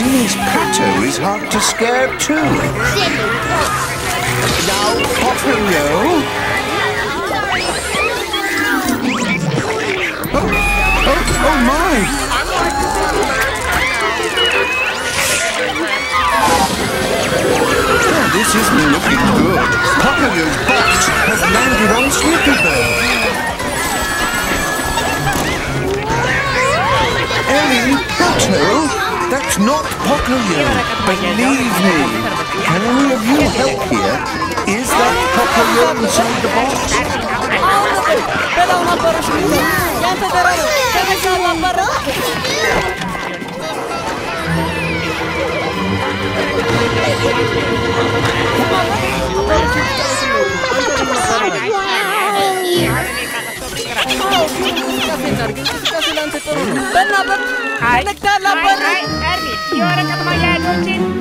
Seems Pato is hard to scare too. Now, Popperio. Oh, oh, oh my! Oh, this isn't looking good. Popperio's box has landed on Snoopybell. Ellie, Pato, that's not Popperio. Believe me. Can any of you help here? Is that Popperio inside the box? Pedang lapar Kasih lanjut turun. Benar, benar. Kita lapar. Hari, hari. Orang kata Maya Nujin.